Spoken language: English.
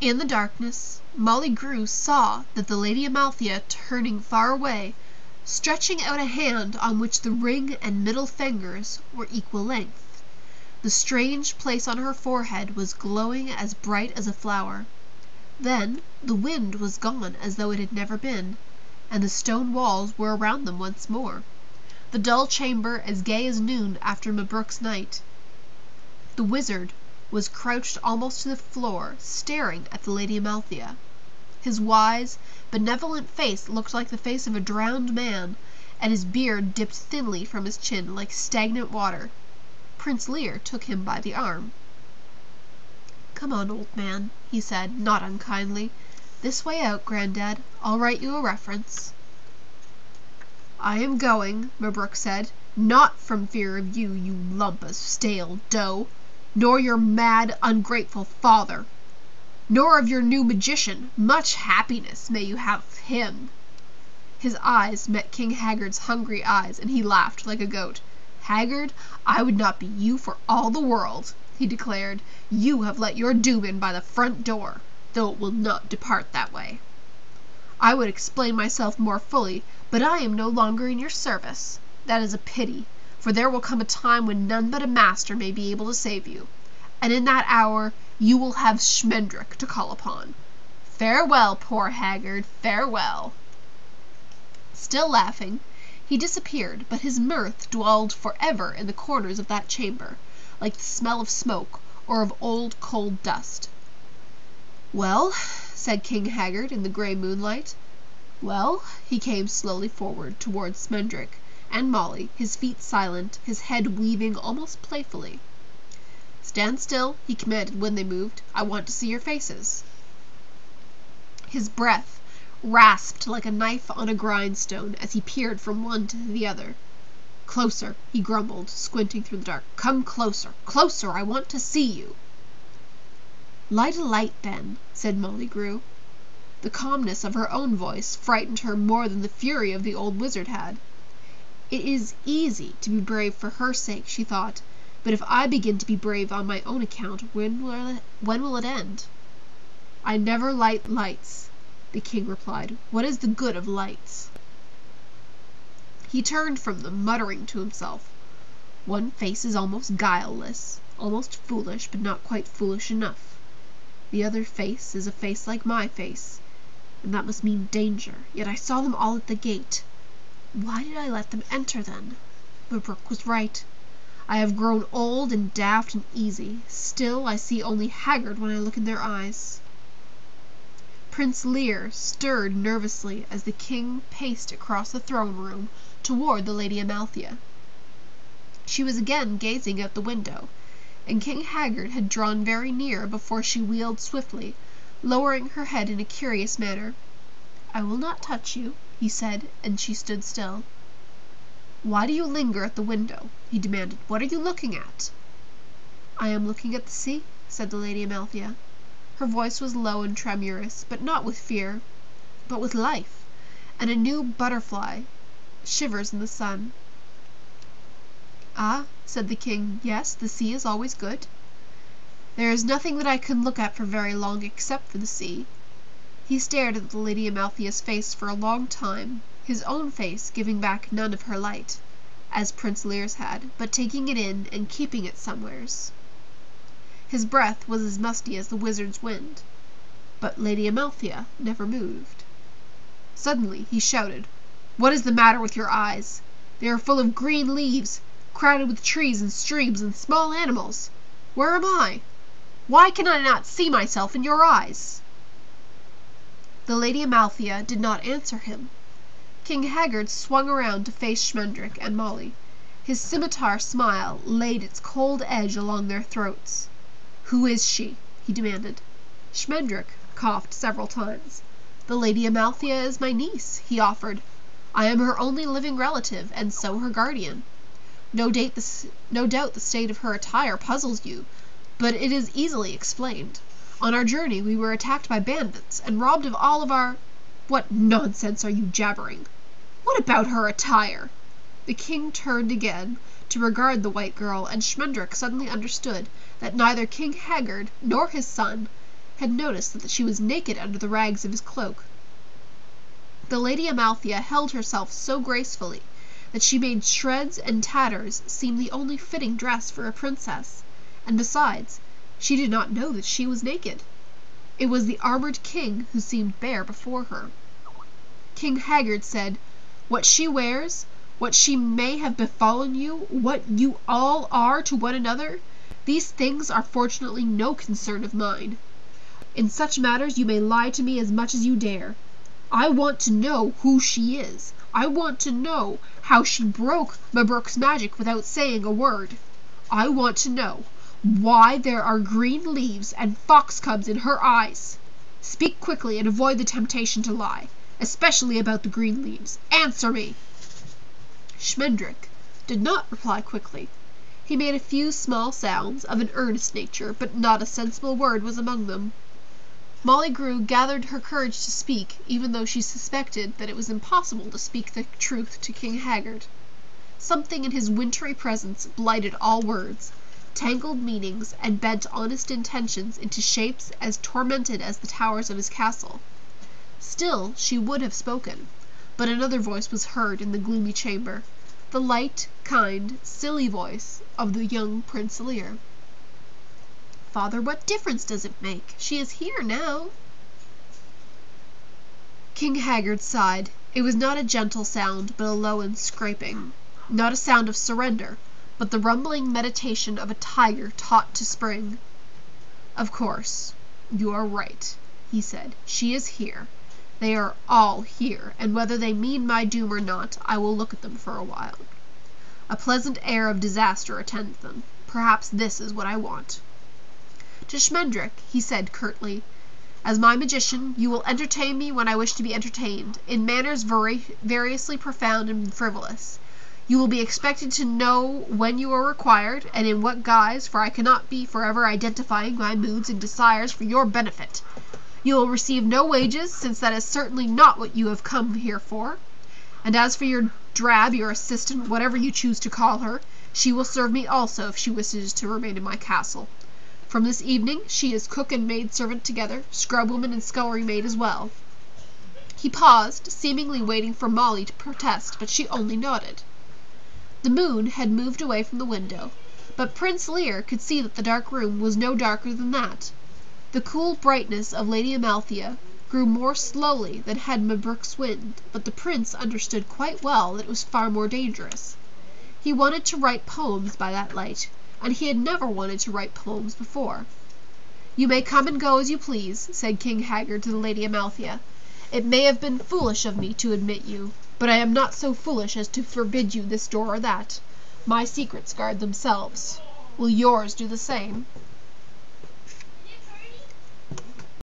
In the darkness Molly Grue saw that the Lady Amalthea turning far away, stretching out a hand on which the ring and middle fingers were equal length. The strange place on her forehead was glowing as bright as a flower. Then the wind was gone as though it had never been, and the stone walls were around them once more, the dull chamber as gay as noon after Mabruk's night. The Wizard was crouched almost to the floor staring at the Lady Amalthea. His wise, benevolent face looked like the face of a drowned man, and his beard dipped thinly from his chin like stagnant water. Prince Lír took him by the arm. "Come on, old man," he said, not unkindly. "This way out, Grandad. I'll write you a reference." "I am going," Mabruk said, "not from fear of you, you lump of stale dough nor your mad, ungrateful father, nor of your new magician. Much happiness may you have with him!" His eyes met King Haggard's hungry eyes, and he laughed like a goat. "Haggard, I would not be you for all the world," he declared. "You have let your doom in by the front door, though it will not depart that way. I would explain myself more fully, but I am no longer in your service. That is a pity for there will come a time when none but a master may be able to save you, and in that hour you will have Schmendrick to call upon. Farewell, poor Haggard, farewell!" Still laughing, he disappeared, but his mirth dwelled forever in the corners of that chamber, like the smell of smoke or of old cold dust. "Well," said King Haggard in the gray moonlight. "Well?" He came slowly forward towards Schmendrick and Molly, his feet silent, his head weaving almost playfully. "Stand still," he commanded when they moved. "I want to see your faces." His breath rasped like a knife on a grindstone as he peered from one to the other. "Closer," he grumbled, squinting through the dark. "Come closer closer I want to see you." "Light a light, then," said Molly Grue. The calmness of her own voice frightened her more than the fury of the old wizard had. It is easy to be brave for her sake, she thought, but if I begin to be brave on my own account, when will it end? "I never light lights," the king replied. "What is the good of lights?" He turned from them, muttering to himself. "One face is almost guileless, almost foolish, but not quite foolish enough. The other face is a face like my face, and that must mean danger, yet I saw them all at the gate. Why did I let them enter, then? Mabruk was right. I have grown old and daft and easy; still I see only Haggard when I look in their eyes." Prince Lír stirred nervously as the king paced across the throne room toward the Lady Amalthea. She was again gazing out the window, and King Haggard had drawn very near before she wheeled swiftly, lowering her head in a curious manner. "I will not touch you he said, and she stood still. "Why do you linger at the window?" he demanded. "What are you looking at?" "I am looking at the sea," said the Lady Amalthea. Her voice was low and tremulous, but not with fear, but with life, and a new butterfly shivers in the sun. "Ah," said the king, "yes, the sea is always good. There is nothing that I can look at for very long except for the sea. He stared at the Lady Amalthea's face for a long time, his own face giving back none of her light, as Prince Lír's had, but taking it in and keeping it somewheres. His breath was as musty as the Wizard's wind, but Lady Amalthea never moved. Suddenly he shouted, "What is the matter with your eyes? They are full of green leaves, crowded with trees and streams and small animals. Where am I? Why can I not see myself in your eyes?" The Lady Amalthea did not answer him. King Haggard swung around to face Schmendrick and Molly. His scimitar smile laid its cold edge along their throats. "Who is she?" he demanded. Schmendrick coughed several times. "The Lady Amalthea is my niece," he offered. "I am her only living relative, and so her guardian. No doubt the state of her attire puzzles you, but it is easily explained. On our journey we were attacked by bandits, and robbed of all of our What nonsense are you jabbering? What about her attire?" The king turned again to regard the white girl, and Schmendrick suddenly understood that neither King Haggard nor his son had noticed that she was naked under the rags of his cloak. The Lady Amalthea held herself so gracefully that she made shreds and tatters seem the only fitting dress for a princess, and besides, she did not know that she was naked. It was the armored king who seemed bare before her. King Haggard said, "What she wears, what she may have befallen you, what you all are to one another, these things are fortunately no concern of mine. In such matters you may lie to me as much as you dare. I want to know who she is. I want to know how she broke Mabruk's magic without saying a word. I want to know why there are green leaves and fox cubs in her eyes. Speak quickly and avoid the temptation to lie especially about the green leaves. Answer me!" Schmendrick did not reply quickly. He made a few small sounds of an earnest nature, but not a sensible word was among them. Molly Grue gathered her courage to speak, even though she suspected that it was impossible to speak the truth to King Haggard. Something in his wintry presence blighted all words, tangled meanings, and bent honest intentions into shapes as tormented as the towers of his castle. Still she would have spoken, but another voice was heard in the gloomy chamber the light, kind, silly voice of the young Prince Lír. "Father, what difference does it make? She is here now." King Haggard sighed. It was not a gentle sound, but a low and scraping. Not a sound of surrender, but the rumbling meditation of a tiger taught to spring. "Of course, you are right," he said. "She is here. They are all here, and whether they mean my doom or not, I will look at them for a while. A pleasant air of disaster attends them. Perhaps this is what I want." To Schmendrick he said curtly, "As my magician, you will entertain me when I wish to be entertained, in manners variously profound and frivolous. You will be expected to know when you are required, and in what guise, for I cannot be forever identifying my moods and desires for your benefit. You will receive no wages, since that is certainly not what you have come here for. And as for your drab, your assistant, whatever you choose to call her, she will serve me also if she wishes to remain in my castle. From this evening she is cook and maid servant together, scrubwoman and scullery maid as well." He paused, seemingly waiting for Molly to protest, but she only nodded. The moon had moved away from the window, but Prince Lír could see that the dark room was no darker than that. The cool brightness of Lady Amalthea grew more slowly than had Mabruk's wind, but the Prince understood quite well that it was far more dangerous. He wanted to write poems by that light, and he had never wanted to write poems before. "You may come and go as you please," said King Haggard to the Lady Amalthea. "It may have been foolish of me to admit you, but I am not so foolish as to forbid you this door or that. My secrets guard themselves. Will yours do the same?"